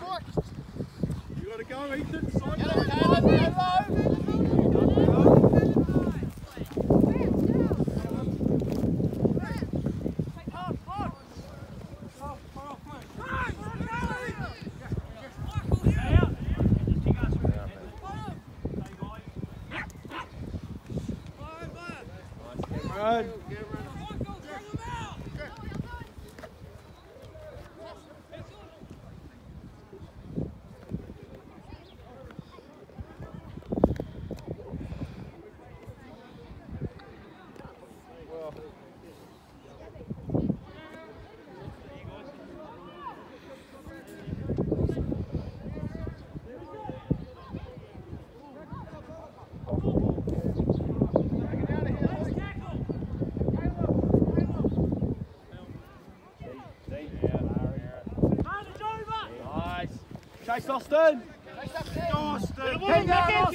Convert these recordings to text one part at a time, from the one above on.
You gotta go, Ethan. Yellow, Caleb, yellow. Austin! Austin! Austin.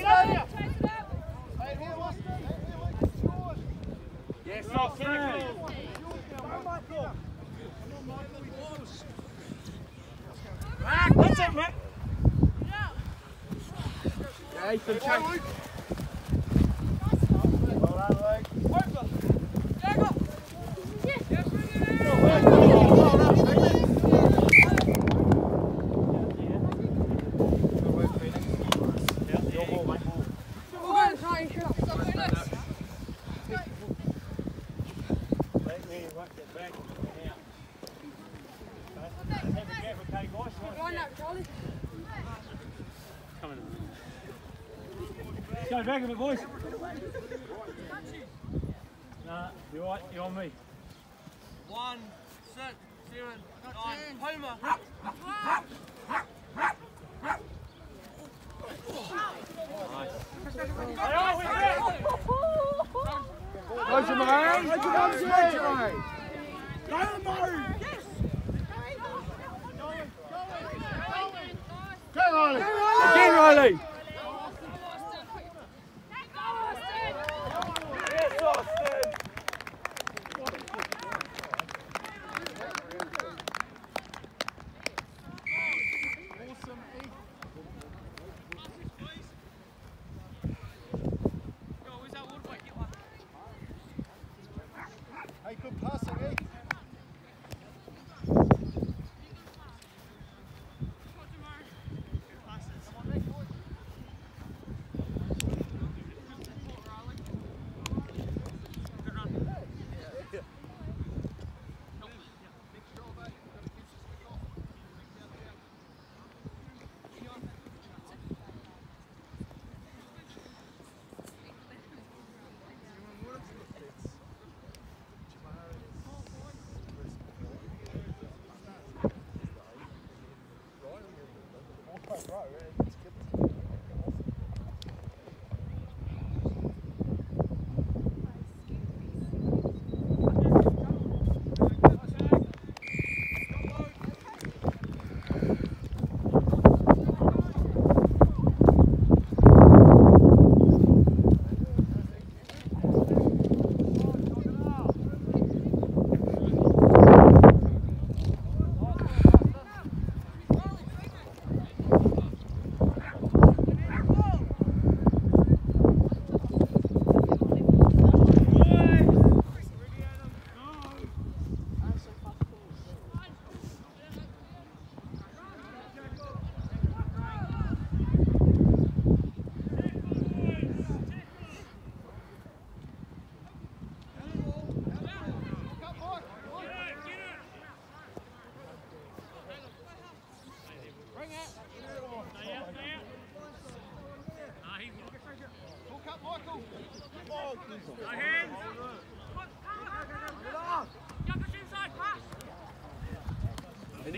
back of bit, boys.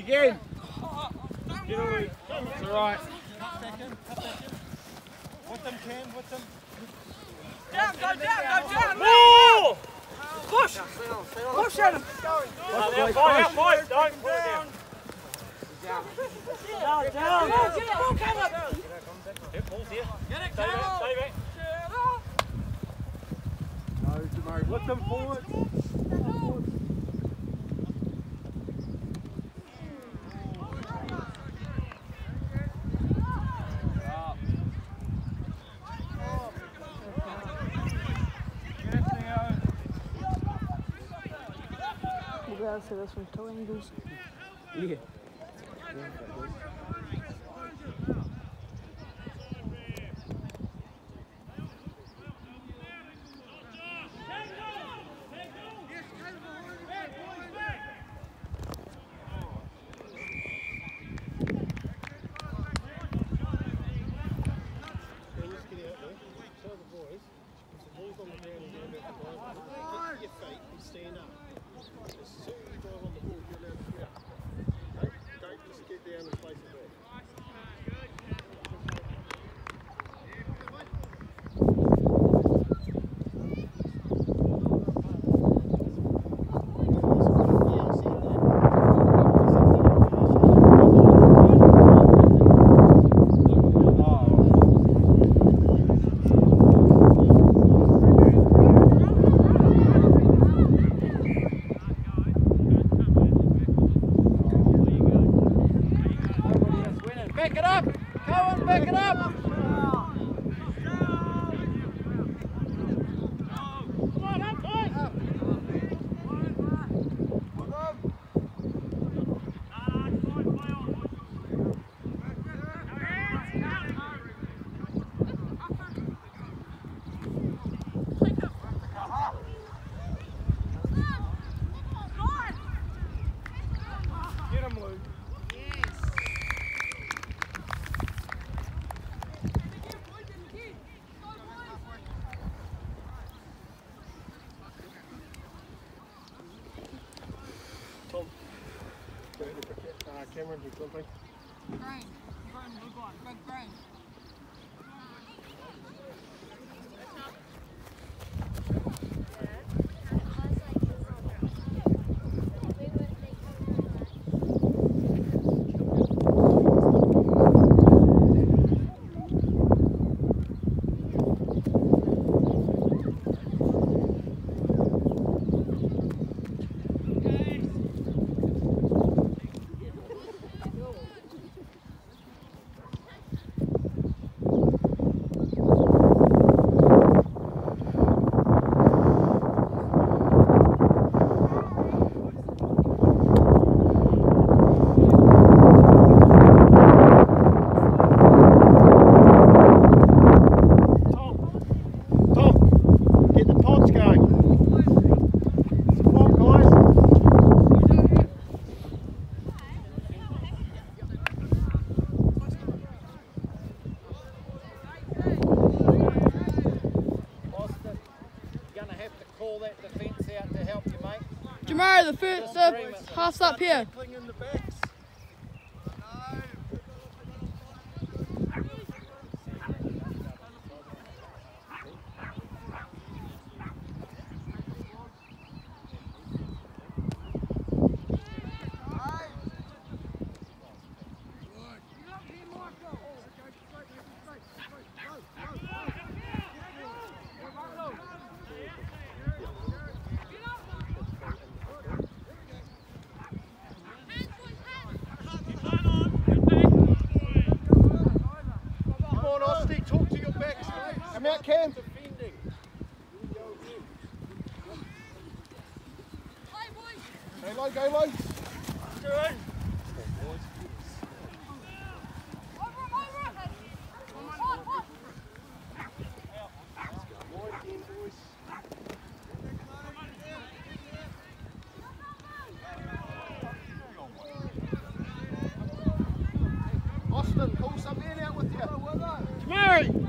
again. Music. Austin, pull something in out with you. Come here.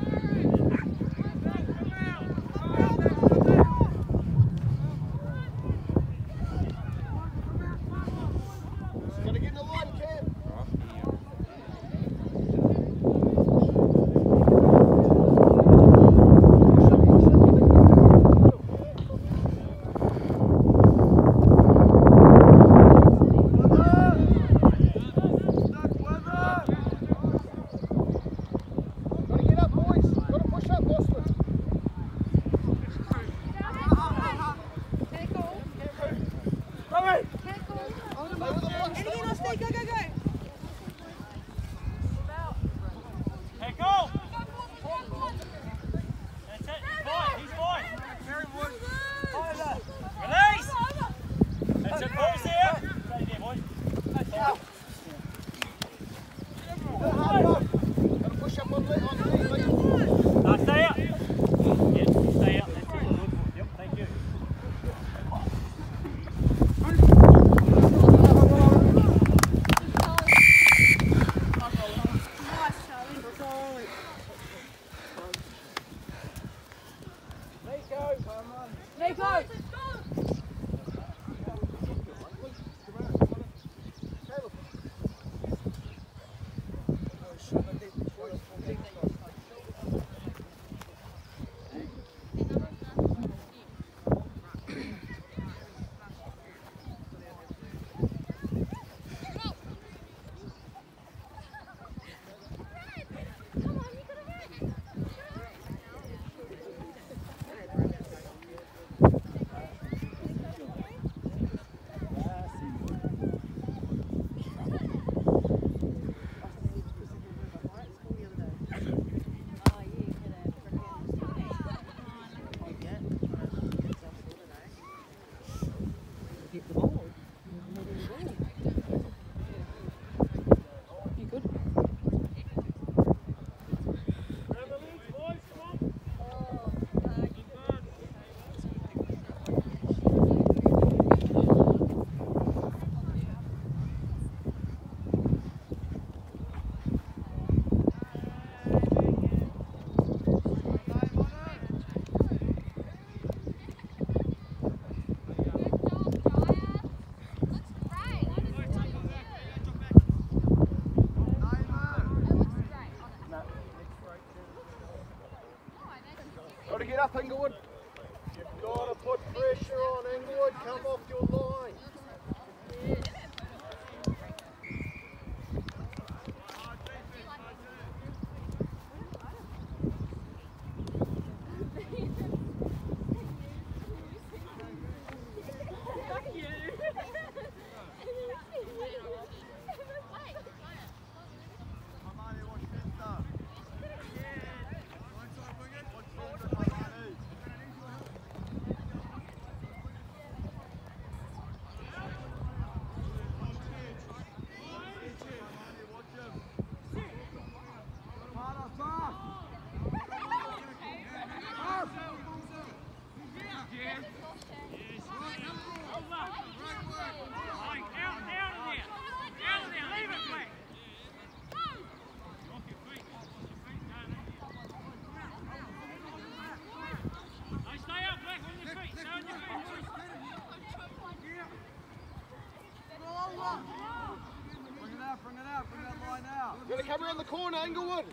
You're going to come around the corner, Inglewood.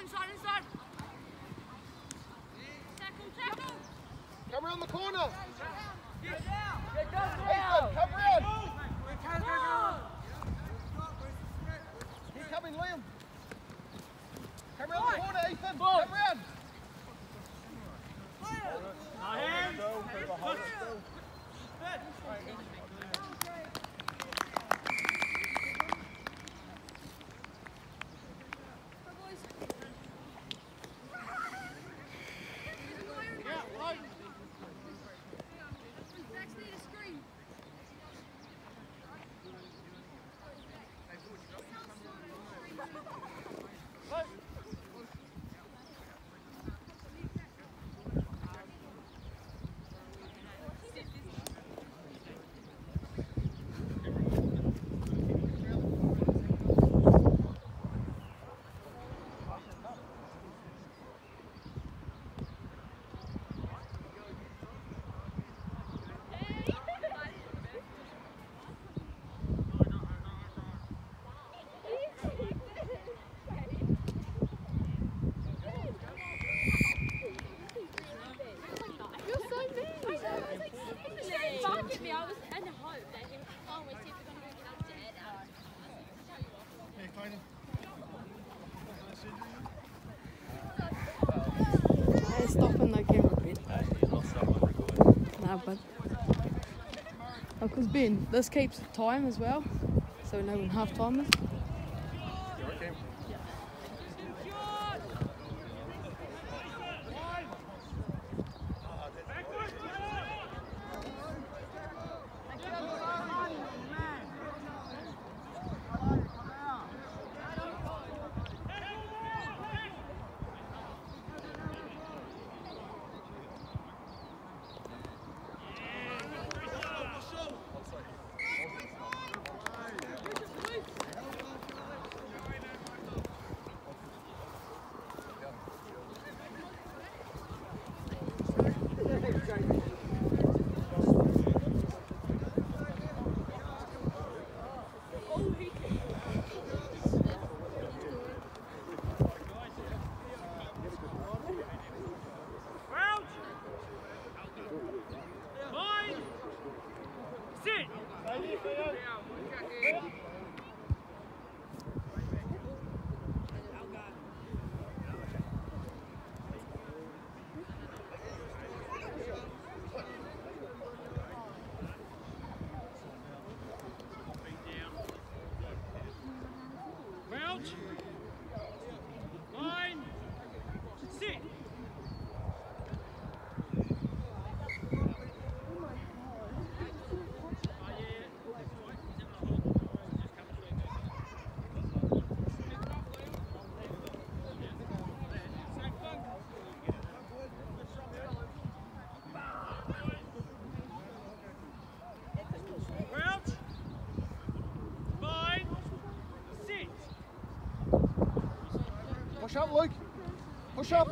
Inside, inside. Tackle, tackle. Come around the corner. Ethan, come around. Keep coming, Liam. Come around the corner, Ethan. Come around. Backstage screen. You're so mean. I was like, seriously. Bark at me. I was in hope that he was oh, we're definitely going to bring it up dead. Hey, stopping the camera bit. Nah, but. Because Ben, this keeps time as well, so we know when half time is. Crouch. Line. Sit. Crouch. Line. Sit. Crouch. Line. Sit. Push up, Luke.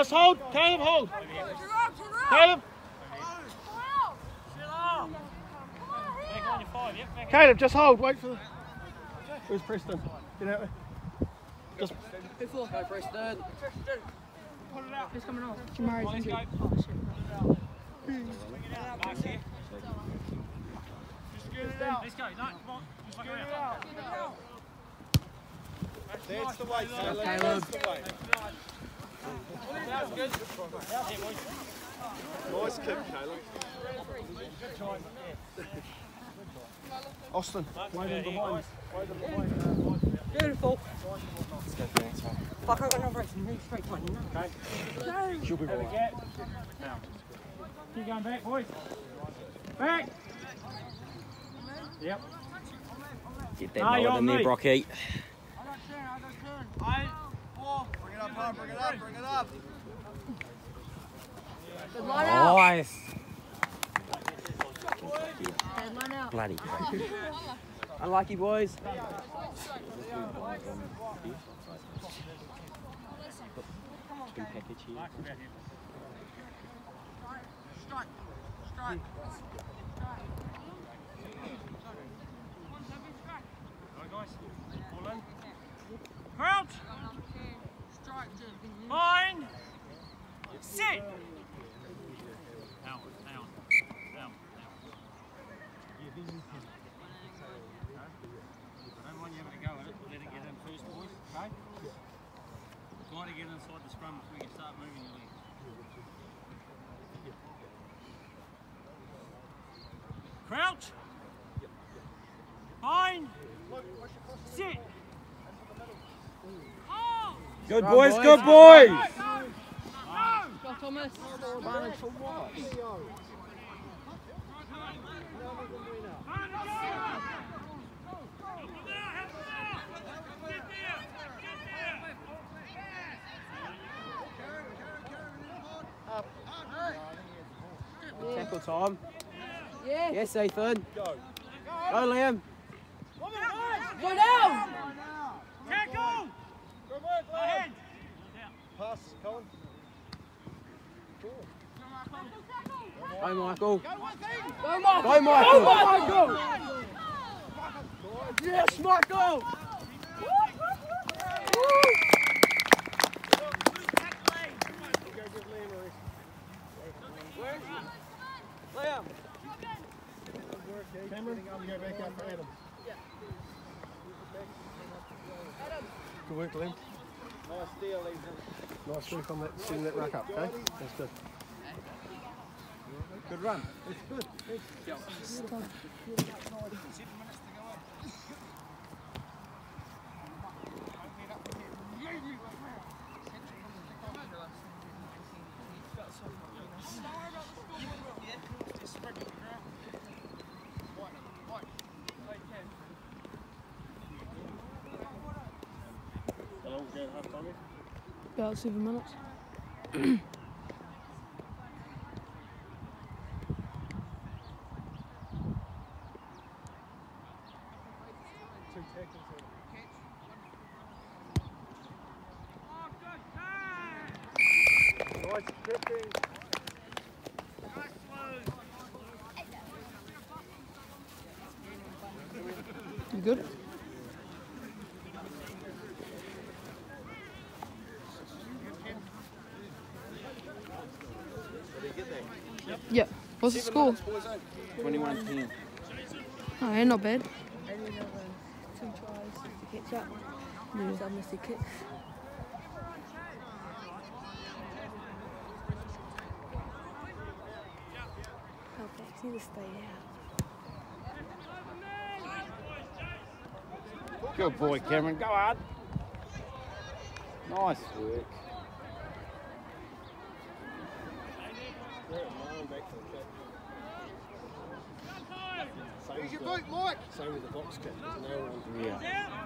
Just hold, Caleb, hold. Caleb, Back on your five, yep. Back Caleb, just hold. Wait for the. Where's Preston? Get out there. Just Go Preston. Who's coming off? Jamari's Let's injured. go. Oh, shit. Bring it out. Mark's here. Just get it out. Let's go. No, come on. Just get it out. That's the way, Caleb. Caleb. That's the way. That's good. Nice kick, Caleb. Austin, wait in behind. Beautiful. Fuck, I got no race. Move straight one. No. She'll be Have a right. gap. Now. Keep going back, boys. Back. Yep. Get that Ah, ball you're in on there, me. Brocky. Good line out. Nice. Good line out. Bloody great. Unlucky boys. Two package here. Mark's about here. Go, guys. All in. Crouch. Line. Sit. Down, down, down, down. Don't want you having go at it. Let it get in first, boys. Okay? Try to get inside the scrum before you start moving your legs. Crouch. Bind. Sit. Oh. Good Run, boys, boys. good boys. Go, Thomas. Tackle time. Yeah. Yes, Ethan. Go. Go, Liam. Go down. Tackle! Ahead! Pass, Colin. Go, Michael. Go, Mark. Go, Michael. Go, Michael. Yes, Michael. Go give Liam a rest. Liam. Cameron, you go back out for Adam. Good work, Liam. Nice deal, Ethan. Nice work on that, setting that ruck up, okay? That's good. Good run. That's good. How long ago half time? About seven minutes. good? Yep. What's the score? 21 10. Oh, yeah, not bad. And another two tries to catch up. Yeah. So I missed the kicks. Halfbacks need to stay out. Good boy, Cameron. Go hard. Nice work. Yeah, mile back to the kick. Same Where's as your boot, Mike? Same with the box kick. There's. Yeah.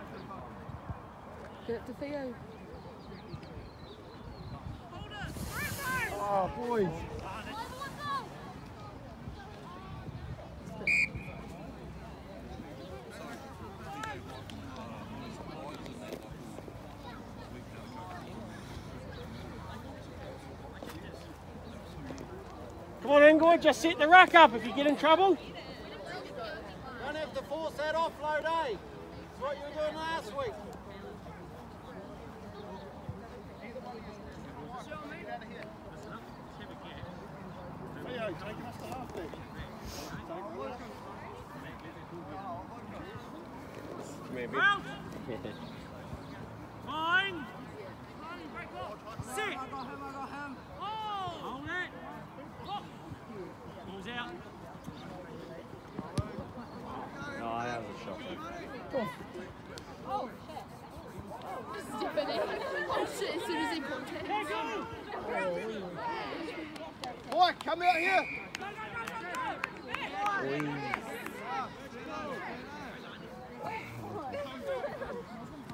Get it to Theo. Oh, boys. Just set the ruck up if you get in trouble. Don't have to force that offload, eh? It's what you were doing last week. Theo, taking us to halfback. Come here, Ben. Fine. Sit. Hold it. Ball's out. No, that was a shot. Stupid. Oh shit, as soon as he pulled it. Mike, come out here.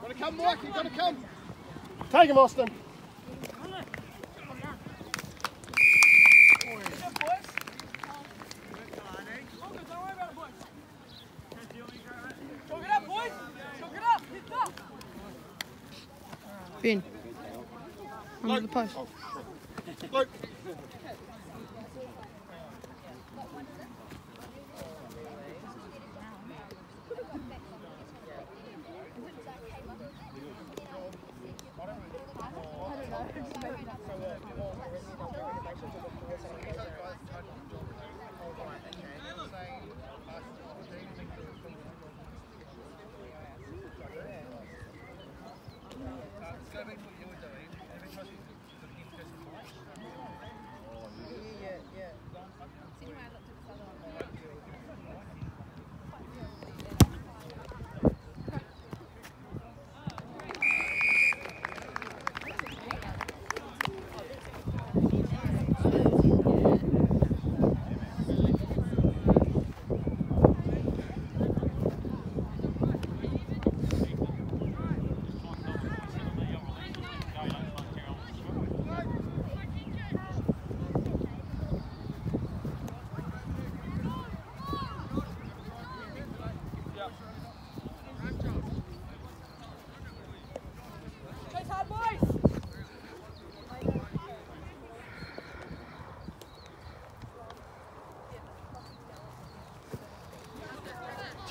Gotta come, Mike. You gotta come. Take him, Austin. Ben. Under the post.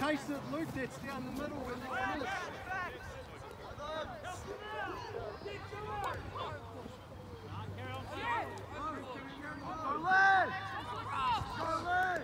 Chase it, Luke. That's down the middle. Where the finish. Go, lad! Go, lad!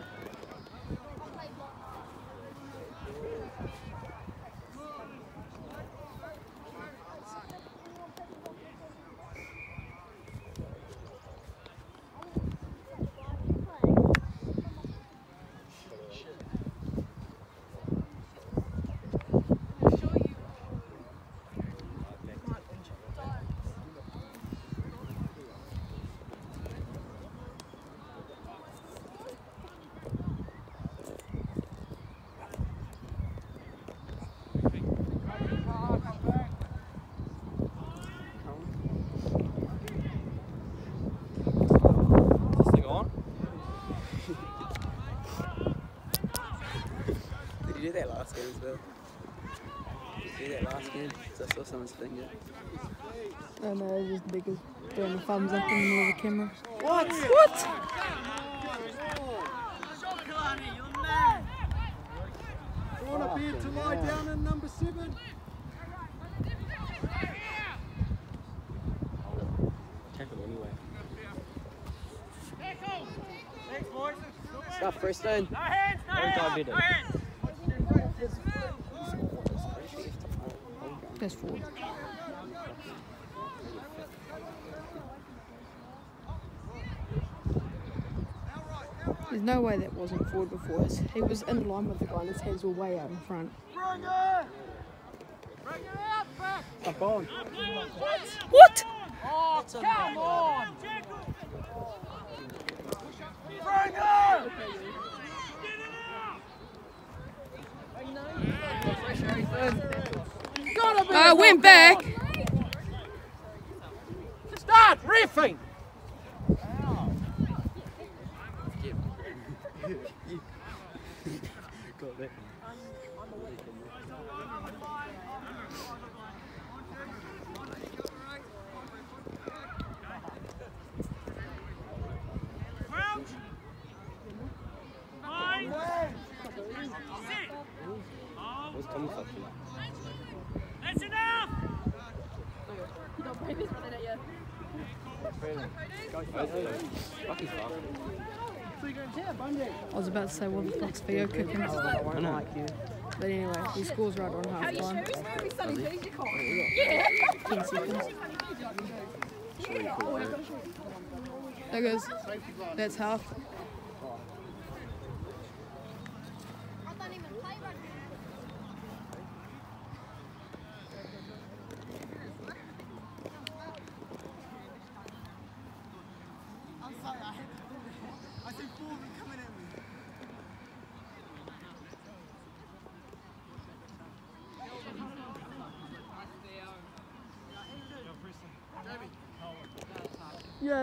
This thing on? Did you do that last game as well? Did you do that last game? 'Cause I saw someone's finger. Oh no, it's just big as doing the thumbs up in the middle of the camera. What? What? Doing a Beard to lie down in number seven. Tackle anyway. Thanks, boys. Stuff, Preston. No hands, no hands, no it. hands. That's forward. There's no way that wasn't forward before us. He was in line with the guy and his hands were way out in front. Bring it! Bring it out back! Up on. What? Oh, come on! Bring it! I Uh, went back. Start riffing! Got that. Crouch. Line. Sit. Oh, What's coming for? that's enough. Fucking far. I was about to say, what the fuck's Theo cooking? I know. But anyway, he scores right on half time. Ten seconds. There goes. That's half.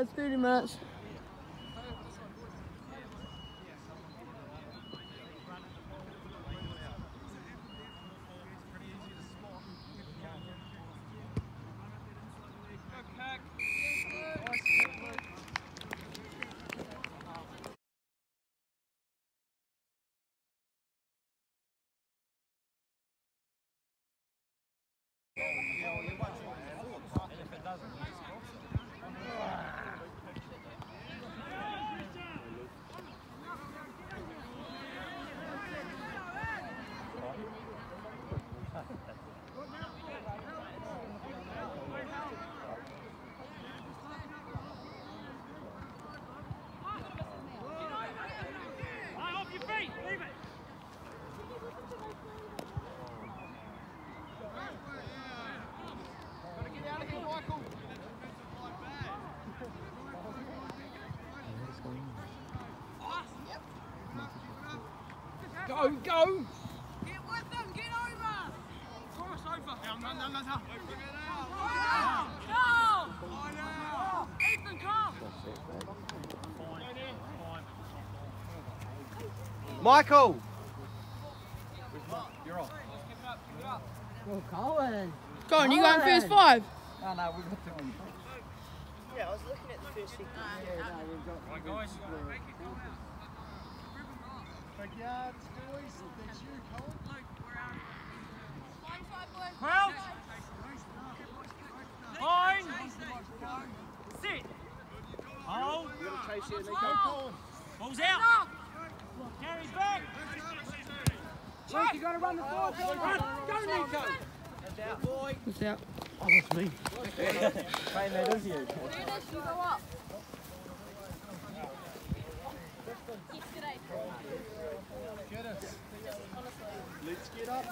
It's 30 minutes. Go, go! Michael! Oh, Colin. Go on, you going first five? Oh, no, we've got two on. Yeah, I was looking at the first thing. Right, guys. Big yards, boys. That's you, Colin. Crouch. Line. Sit. Hold. You're going to chase here, Balls out. Carries back. Luke, you got to run the forward. Run. Go, Nico. It's out. Hey, mate, is you? Yesterday. Let's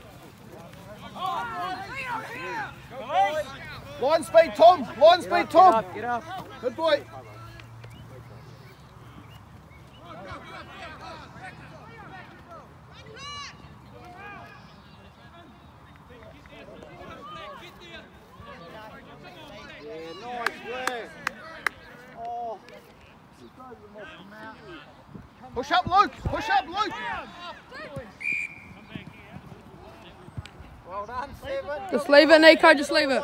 Line speed, Tom. Line speed, Tom. Up, get up, get up. Good boy. Push up, Luke. Push up, Luke. Just leave it, Nico. Just leave it.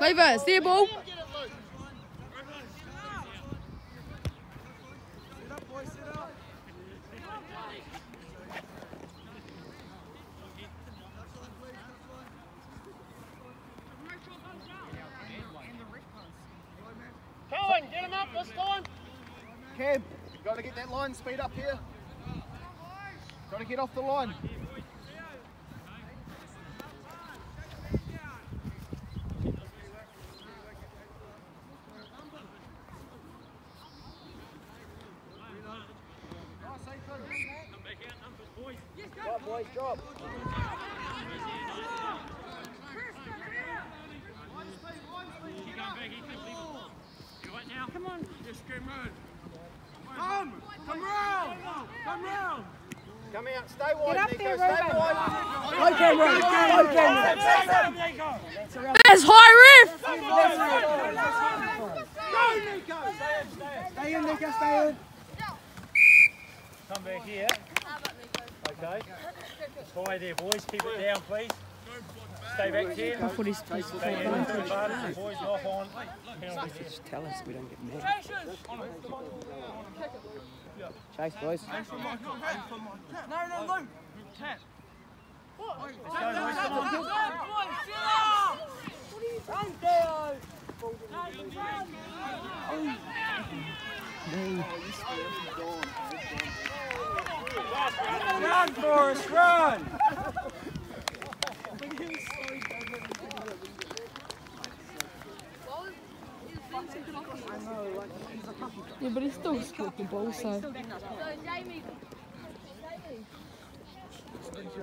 Leave it. It's their ball. Cohen, get him up this time. Cam, got to get that line speed up here. Got to get off the line. Right, boys, drop. Keep going back, keep leave it. You right now? Come on. Come out, stay wide, up Nico, there, stay Ruben. wide. Go camera, go camera. That's high ref. Stay in, Nico, stay in. Come back here. Okay. Stay there, boys. Keep it down, please. Stay back 10. Footy's Stay in. Two advantage. Boys, lock on. Penalty. Just tell us we don't get mad. Chase, boys. No, no, no. Run, Forrest, run. Yeah, but he's still scored the ball, so. So, Jamie. Let's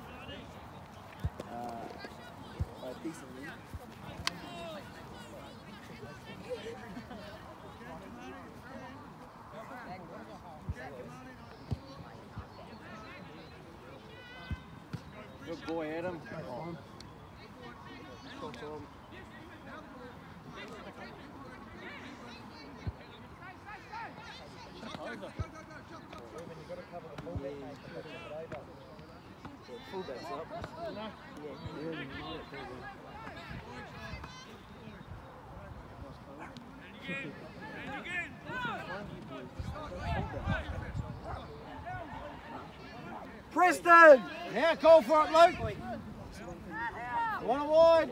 Preston. Now call for it, Luke. One wide.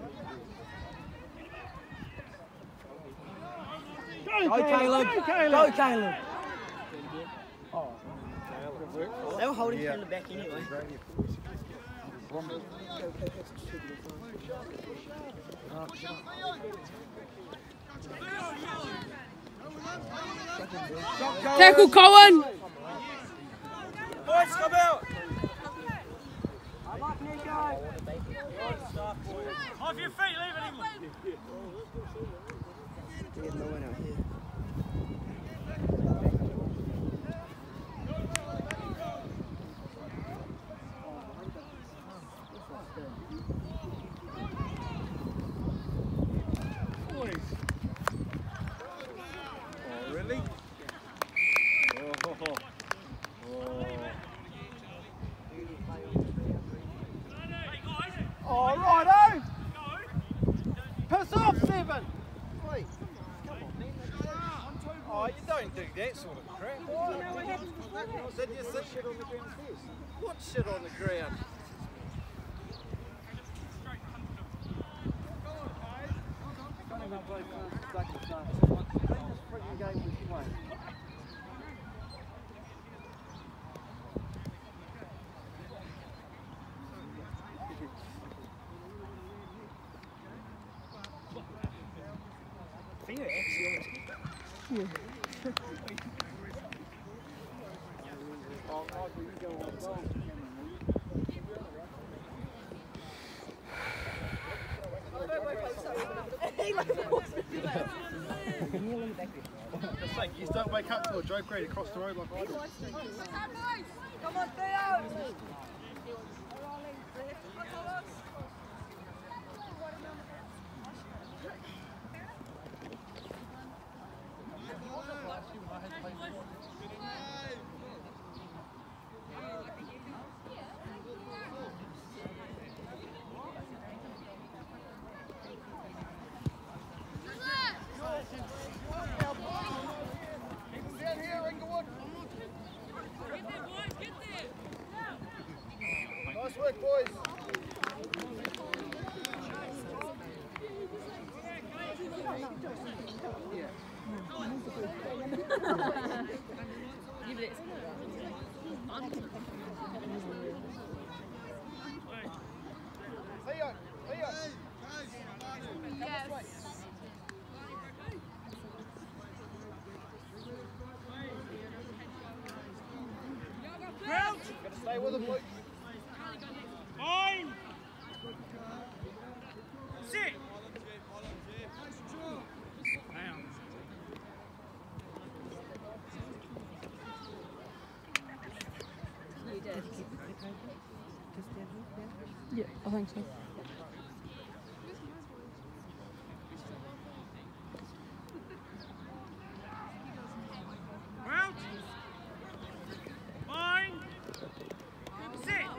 Go, Caleb. Go, Caleb. They were holding Caleb back anyway. Tackle Cohen. Boys, come out. Off your feet, leave it, England. We have no one out here. Oh, really? Oh, oh righto! Piss off, Seven! Wait, come on, man. What shit on the ground? Freaking game was playing. Theo actually almost hit that. Oh, Michael, you go on goal. Just like, you don't wake up to a Joe Green across the road like I do. Come on, Theo! Stay with him, Luke. Fine. Sit. Yeah, I think so. Out. Fine. Sit.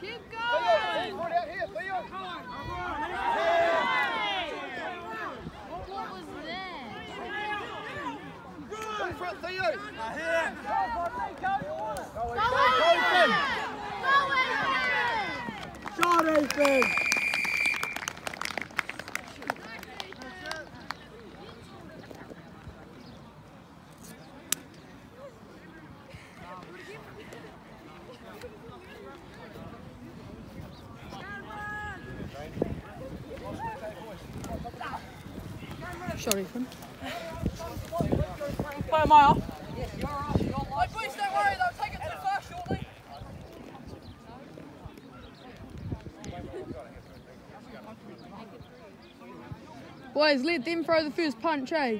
Keep Theo, going! right out here, Theo. What was that? Go for it, Theo. Shot, Ethan! Shot Ethan. Play a mile. Hey, please don't worry, they'll take it too far shortly. Boys, let them throw the first punch, eh?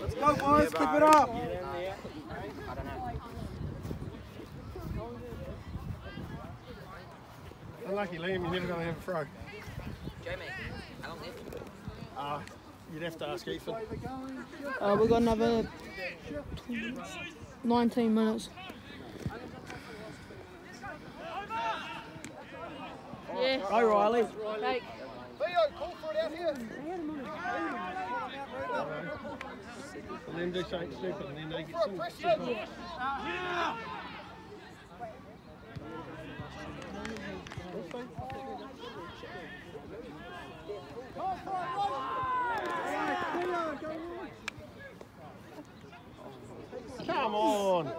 Let's go, boys. Keep it up. Unlucky, Liam, you're never going to have a throw. Jamie, how long left? Uh, you'd have to ask Ethan. Uh, we've got another 19 minutes. Yeah. Go, Riley. Take. Theo, call for it out here. And then do something stupid and then they get some. Come on.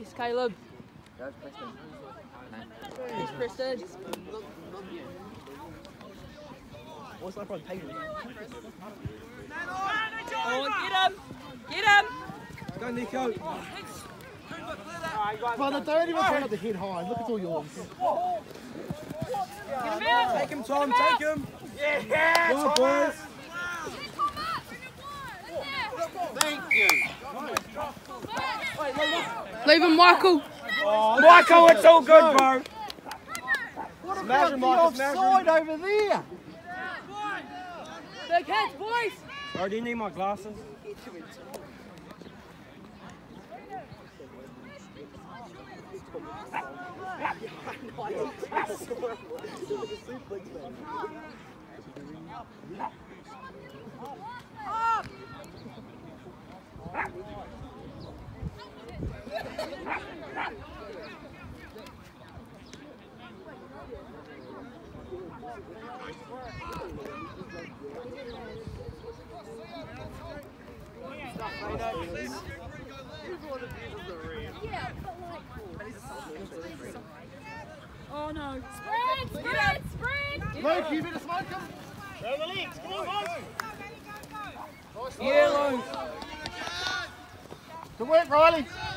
It's Caleb. Go, Preston. It's Preston. What's that from Payton? Oh, get him! Get him! Go, Nico. Well, they don't even put up the head high. Look at all yours. Take him, Tom. Take him. Yeah. Go on, boys. Leave him, Michael. Michael, it's all good, bro. What about the Michael, smash offside over there? Big heads, boys. Bro, do you need my glasses? Oh no. Spread, spread, spread. Luke, you better smoke him. Show the legs, come on, boys. Yellow. Good work, Riley. Number two, bro. Well done, Black.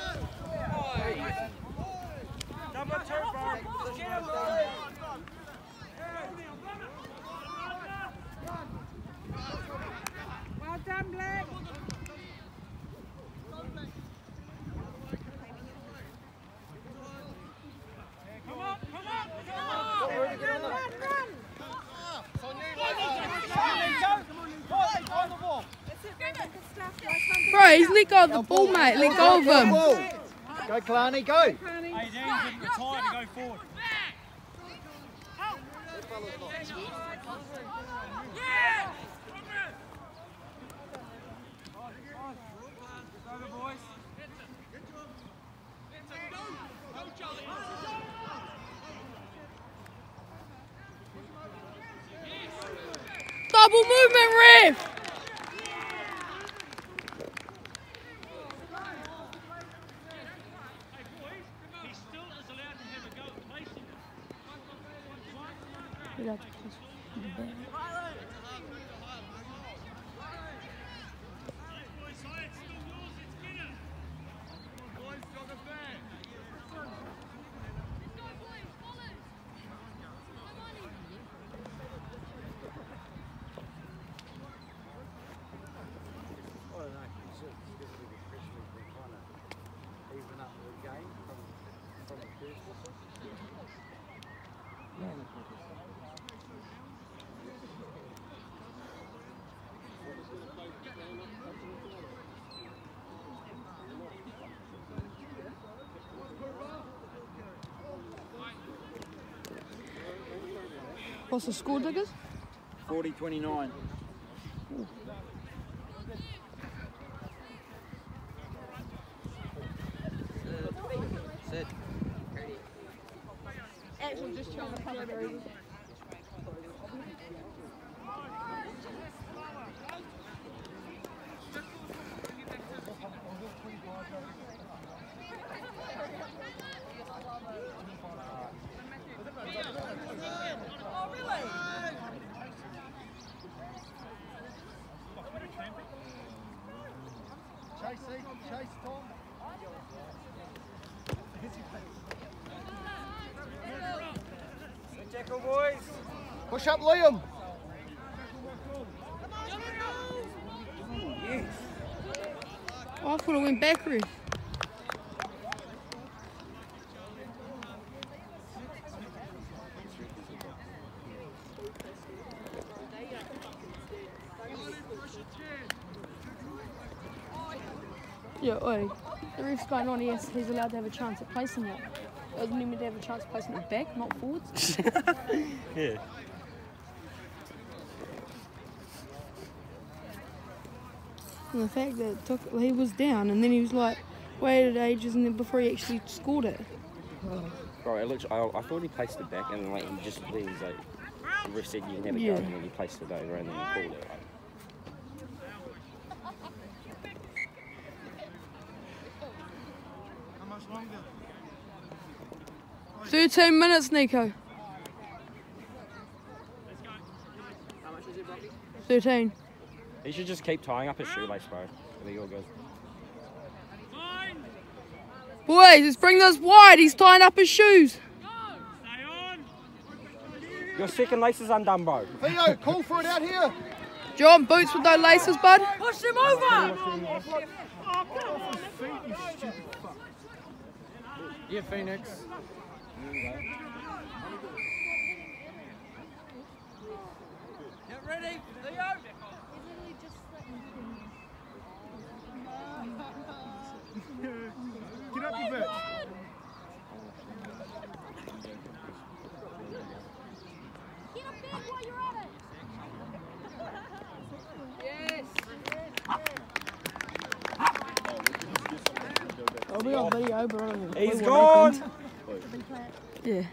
Bro, he's let go of the ball, mate. Let go of him. Go, Kalani, go. Dan's getting retired to go forward. Double movement, ref. What's the score, Diggers? 40 29. Sid. Actually, just trying to cover it Chase, chase, Tom. Good tackle, boys. Push up, Liam. Oh, I thought it went back, ref. Yeah, oi. The ref's going on, yes, he's allowed to have a chance at placing it. Doesn't he mean to have a chance of placing it back, not forwards? Yeah. And the fact that it took, he was down and then he was like, waited ages and then before he actually scored it. Bro, it looks, I, I thought he placed it back and then like he just then he's like the ref said you can have it Yeah. go and then he placed it over and then he called it. Like, 13 minutes, Nico. 13. He should just keep tying up his shoelace, bro. I think all good. Boys, let's bring those wide. He's tying up his shoes. Your second lace is undone, bro. Theo, call for it out here. John, boots with no laces, bud. Push him over. Oh, yeah, Phoenix. Get ready, Leo. Get up your bitch. Get up there while you're at it. Yes. Oh, we got video, but I don't even He's clue what happened. gone. Yeah.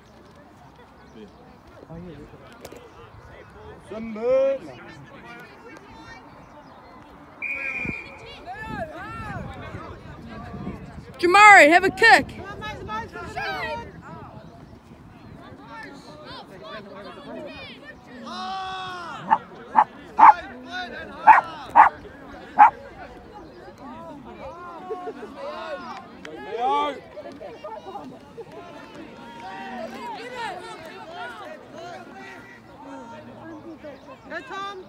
Jamari, have a kick. Go, Tom.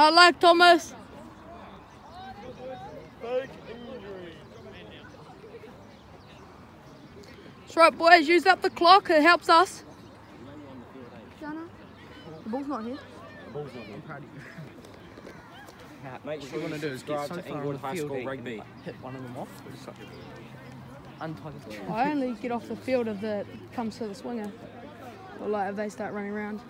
Hard luck, Thomas. Big injury. That's right, boys. Use up the clock. It helps us. Jana, the ball's not here. Nah, make sure you wanna do is get subscribe so to far on Inglewood the High field School that you Rugby. hit one of them off. Untied. I only get off the field if it comes to the swinger. Or like if they start running around.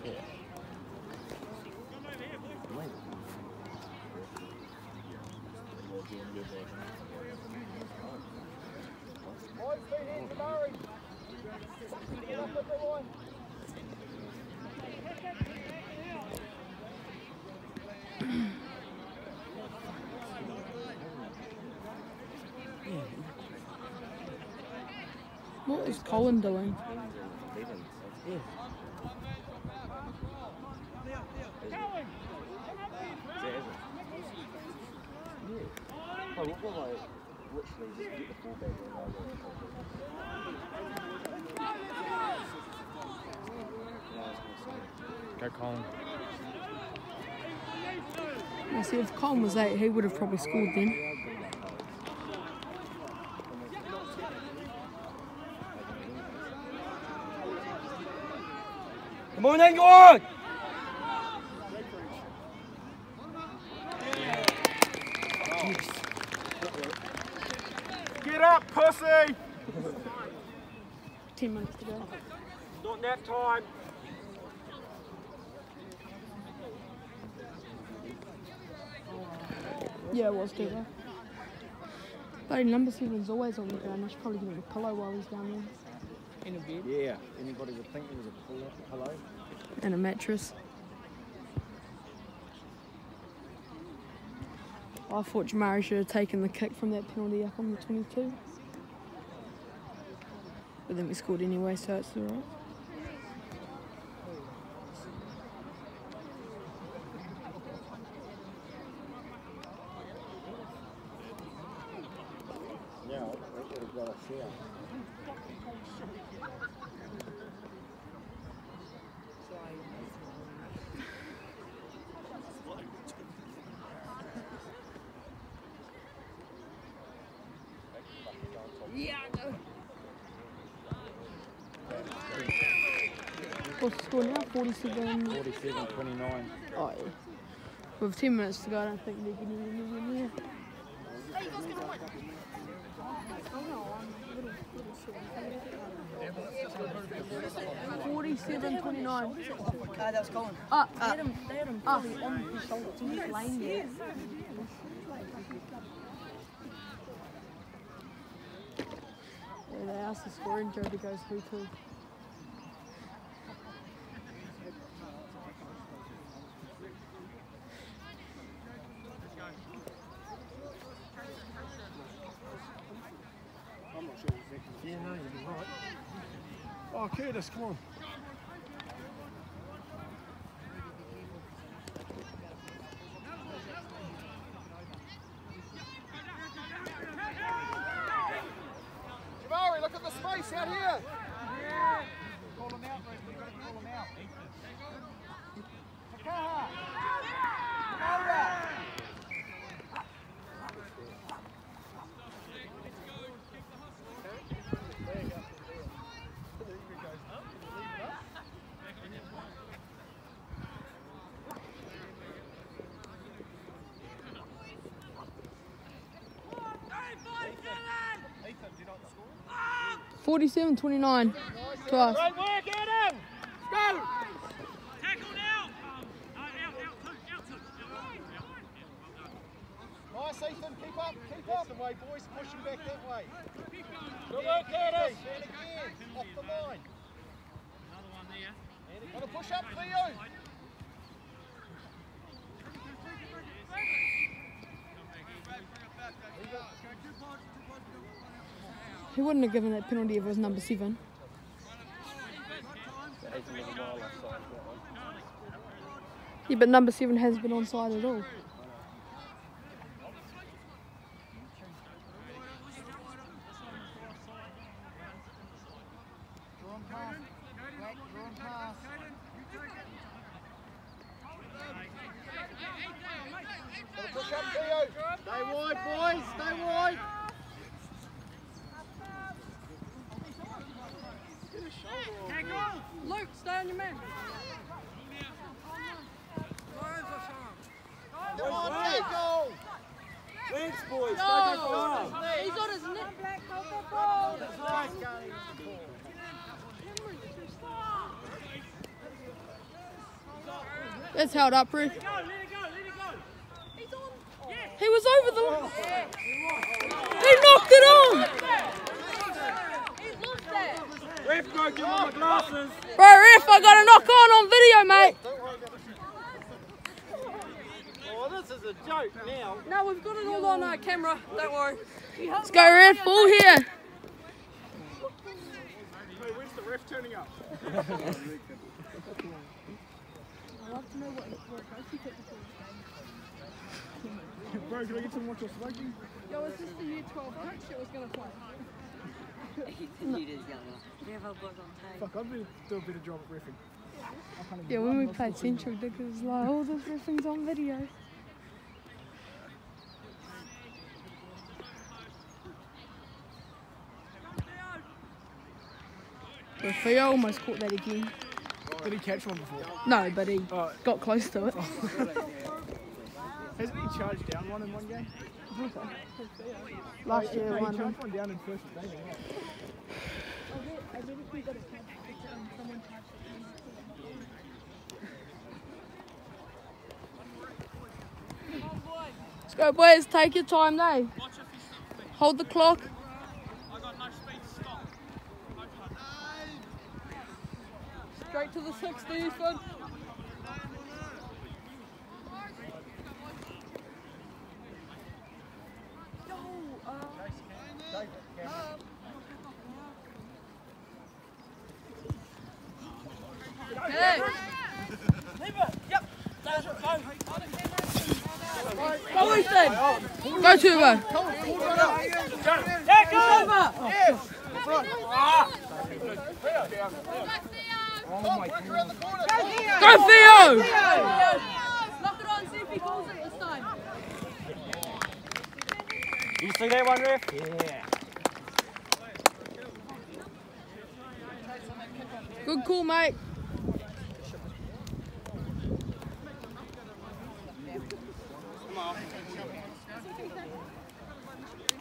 What is Colin doing? We've got like literally just get the ball back and like, Go, Colin. I see if Colin was eight, he would have probably scored then. Come on, Inglewood! Get up, pussy! Ten minutes to go. Not nap time. Yeah, it was Devo. But number seven's always on the ground. I should probably give him a pillow while he's down there. In a bed. Yeah, anybody would think there was a pull hello? And a mattress. I thought Jamari should have taken the kick from that penalty up on the 22. But then we scored anyway, so it's alright. Score now? 47. 47 29. Oh, yeah. With 10 minutes to go, I don't think they're getting anywhere near. Forty-seven, twenty-nine. Uh, that was Colin. Ah, they had him, they had him Ah. fully on his shoulder. He was just laying there. Yeah, they asked the scoring Joe to go through too. Yeah, no, you're right. Curtis, come on. 47-29 to us. Wouldn't have given that penalty if it was number seven. Yeah, but number seven has been onside at all. Draw him past. Black, draw him past. Got to push up for you. Stay wide, boys. Stay wide. Luke, stay on your man. Come on, Nico. Thanks, boys. No! He's on his neck. Black, hold that ball. That's held up, Ruth. He's on. He was over the. Line. He knocked it on! He's lost that. Ref, go, give me my glasses. Bro, ref, I got a knock on on video, mate. Oh, this is a joke now. No, we've got it all on uh, camera. Don't worry. Let's go, ref, full here. Hey, when's the ref turning up? Bro, can I get some watch your smoking? Yo, is this the year 12 coach that was going to play? Fuck, I'd be do a better job at refing. Yeah, when we played Central, Dick was like, all this refing's on video. Rafia almost caught that again. Did he catch one before? No, but he Oh. got close to it. Hasn't he charged down one in one game? Last year, he one. charged one down in first day. Let's go, boys. Take your time, though. Hold the clock. Straight to the 60, Ethan. Yo, uh, Hey! Go, Ethan! Go to her. Tackle! Go, Theo! Knock it on, see if he calls it this time. You see that one, ref? Yeah. Good call, mate.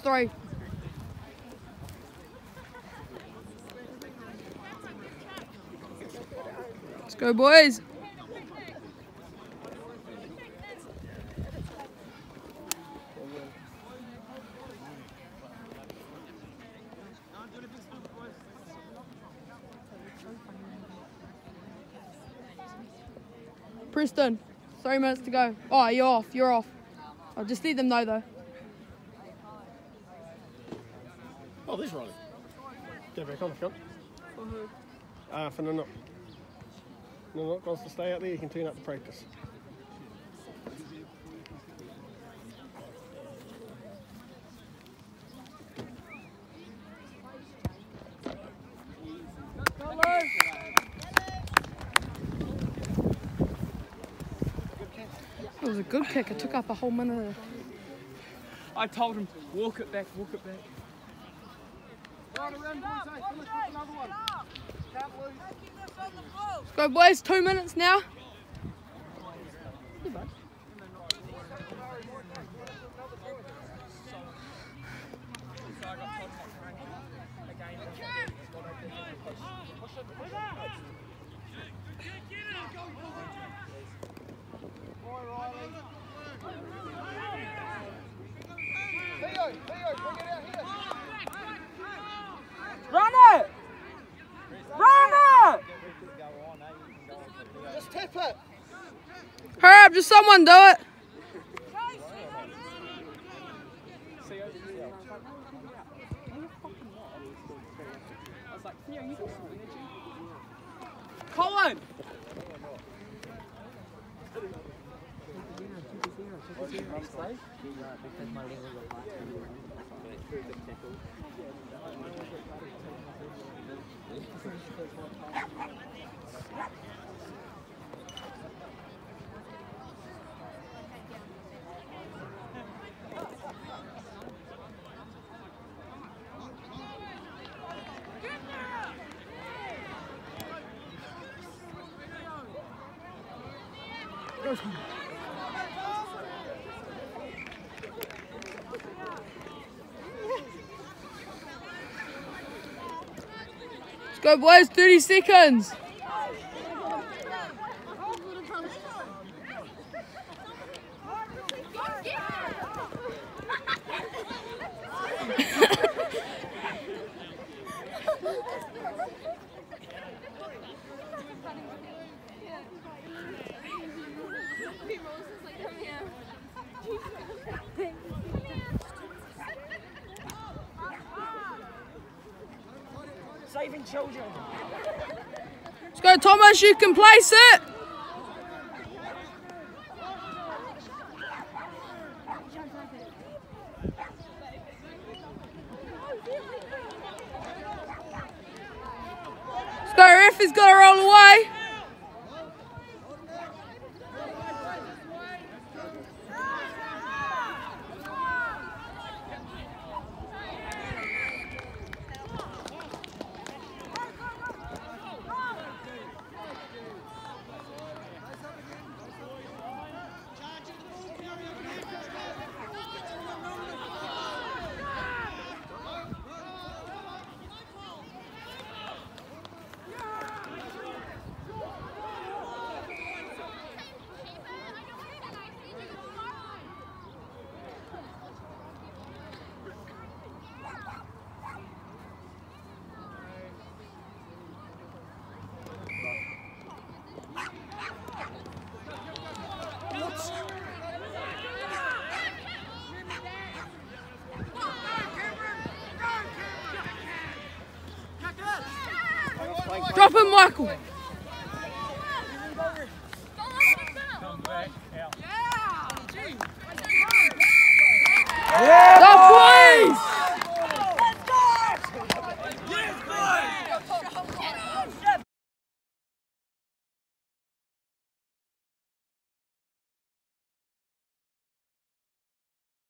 Three. Let's go, boys. Preston, three minutes to go. Oh, you're off. You're off. I'll just need them know, though. Oh, there's Ronnie. Get back on the front. For who? Uh, for Nanook. Nanook wants to stay out there, you can turn up the practice. Was a good kick. It took up a whole minute. I told him, walk it back, walk it back. Right around, boys, hey, finish with another one. Can't lose. Let's go, boys. Two minutes now. Theo, Theo, bring it out here. Run it! Run it! Just tap it. Hurry up, just someone do it. Colin! Go, boys. 30 seconds. Let's Thomas. You can place it. porco!